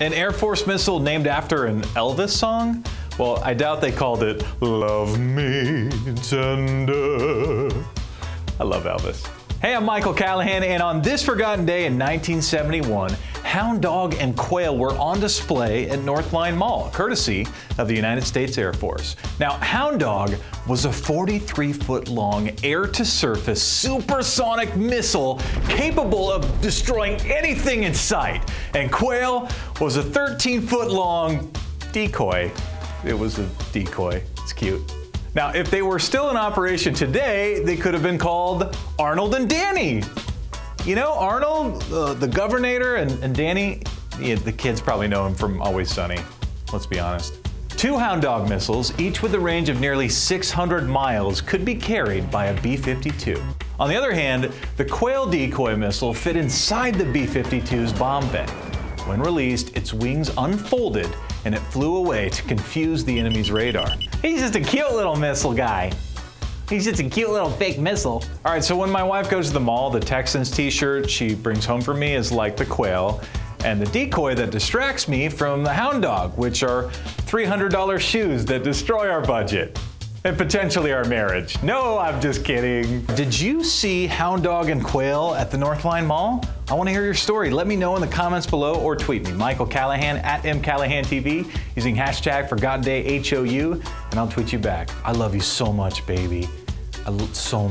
An Air Force missile named after an Elvis song? Well, I doubt they called it Love Me Tender. I love Elvis. Hey, I'm Michael Callahan, and on this forgotten day in 1971, hound dog and quail were on display at Northline Mall, courtesy of the United States Air Force. Now, hound dog was a 43 foot long air to surface supersonic missile capable of destroying anything in sight, and quail was a 13 foot long decoy. It was a decoy. It's cute. Now, if they were still in operation today, they could have been called Arnold and Danny. You know, Arnold, uh, the governor, and, and Danny, yeah, the kids probably know him from Always Sunny. Let's be honest. Two Hound Dog missiles, each with a range of nearly 600 miles, could be carried by a B 52. On the other hand, the Quail decoy missile fit inside the B 52's bomb bay. When released, its wings unfolded and it flew away to confuse the enemy's radar. He's just a cute little missile guy. He's just a cute little fake missile. All right, so when my wife goes to the mall, the Texans t-shirt she brings home for me is like the quail, and the decoy that distracts me from the hound dog, which are $300 shoes that destroy our budget and potentially our marriage. No, I'm just kidding. Did you see Hound Dog and Quail at the Northline Mall? I want to hear your story. Let me know in the comments below or tweet me, Michael Callahan at MCallahanTV, using hashtag Forgotten Day HOU, and I'll tweet you back. I love you so much, baby. So